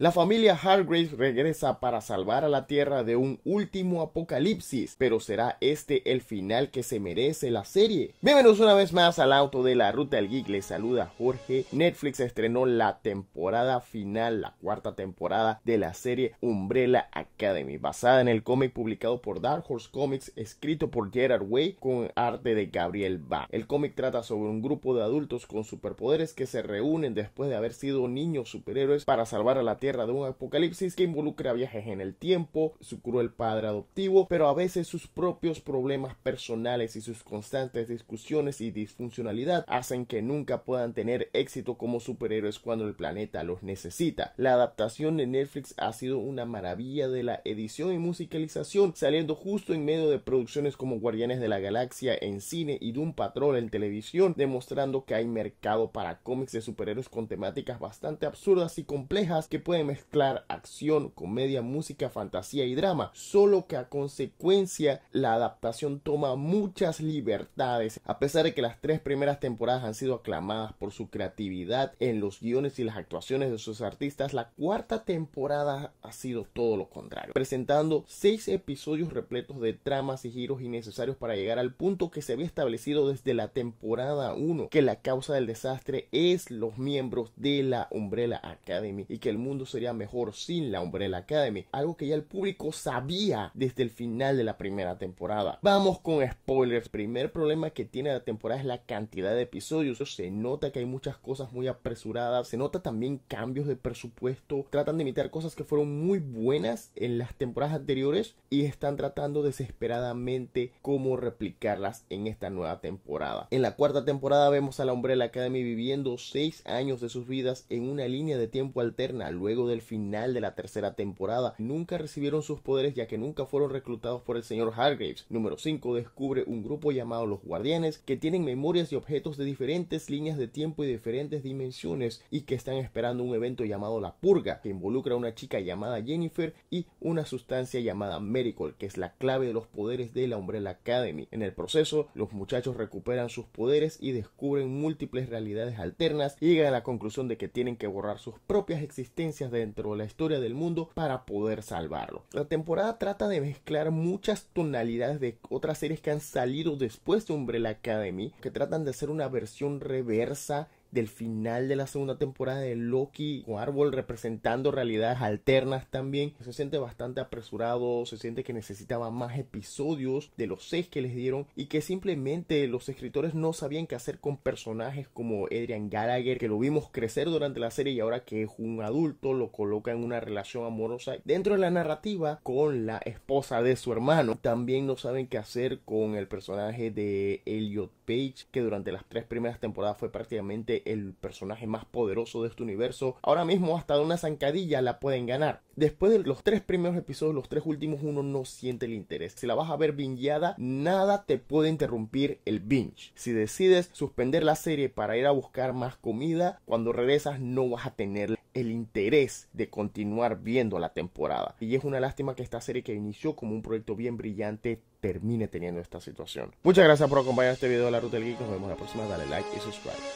La familia Hargraves regresa para salvar a la Tierra de un último apocalipsis, pero ¿será este el final que se merece la serie? Bienvenidos una vez más al auto de la Ruta del Geek, les saluda Jorge. Netflix estrenó la temporada final, la cuarta temporada de la serie Umbrella Academy, basada en el cómic publicado por Dark Horse Comics, escrito por Gerard Way con arte de Gabriel Ba. El cómic trata sobre un grupo de adultos con superpoderes que se reúnen después de haber sido niños superhéroes para salvar a la Tierra de un apocalipsis que involucra viajes en el tiempo, su cruel padre adoptivo, pero a veces sus propios problemas personales y sus constantes discusiones y disfuncionalidad hacen que nunca puedan tener éxito como superhéroes cuando el planeta los necesita. La adaptación de Netflix ha sido una maravilla de la edición y musicalización, saliendo justo en medio de producciones como Guardianes de la Galaxia en cine y Doom Patrol en televisión, demostrando que hay mercado para cómics de superhéroes con temáticas bastante absurdas y complejas que pueden mezclar acción, comedia, música, fantasía y drama, solo que a consecuencia la adaptación toma muchas libertades, a pesar de que las tres primeras temporadas han sido aclamadas por su creatividad en los guiones y las actuaciones de sus artistas, la cuarta temporada ha sido todo lo contrario, presentando seis episodios repletos de tramas y giros innecesarios para llegar al punto que se había establecido desde la temporada 1, que la causa del desastre es los miembros de la Umbrella Academy y que el mundo sería mejor sin la Umbrella Academy, algo que ya el público sabía desde el final de la primera temporada. Vamos con spoilers. Primer problema que tiene la temporada es la cantidad de episodios. Se nota que hay muchas cosas muy apresuradas, se nota también cambios de presupuesto, tratan de imitar cosas que fueron muy buenas en las temporadas anteriores y están tratando desesperadamente cómo replicarlas en esta nueva temporada. En la cuarta temporada vemos a la Umbrella Academy viviendo seis años de sus vidas en una línea de tiempo alterna del final de la tercera temporada. Nunca recibieron sus poderes ya que nunca fueron reclutados por el señor Hargraves. Número 5 descubre un grupo llamado los Guardianes que tienen memorias y objetos de diferentes líneas de tiempo y diferentes dimensiones y que están esperando un evento llamado la Purga que involucra a una chica llamada Jennifer y una sustancia llamada Miracle que es la clave de los poderes de la Umbrella Academy. En el proceso los muchachos recuperan sus poderes y descubren múltiples realidades alternas y llegan a la conclusión de que tienen que borrar sus propias existencias dentro de la historia del mundo para poder salvarlo. La temporada trata de mezclar muchas tonalidades de otras series que han salido después de Umbrella Academy, que tratan de hacer una versión reversa del final de la segunda temporada de Loki, con Árbol representando realidades alternas también. Se siente bastante apresurado, se siente que necesitaba más episodios de los seis que les dieron y que simplemente los escritores no sabían qué hacer con personajes como Adrian Gallagher, que lo vimos crecer durante la serie y ahora que es un adulto lo coloca en una relación amorosa dentro de la narrativa con la esposa de su hermano. También no saben qué hacer con el personaje de Elliot Page, que durante las tres primeras temporadas fue prácticamente el personaje más poderoso de este universo. Ahora mismo hasta de una zancadilla la pueden ganar. Después de los tres primeros episodios, los tres últimos, uno no siente el interés. Si la vas a ver bingeada, nada te puede interrumpir el binge. Si decides suspender la serie para ir a buscar más comida, cuando regresas no vas a tener el interés de continuar viendo la temporada. Y es una lástima que esta serie que inició como un proyecto bien brillante termine teniendo esta situación. Muchas gracias por acompañar este video de la Ruta del Geek. Nos vemos la próxima. Dale like y subscribe.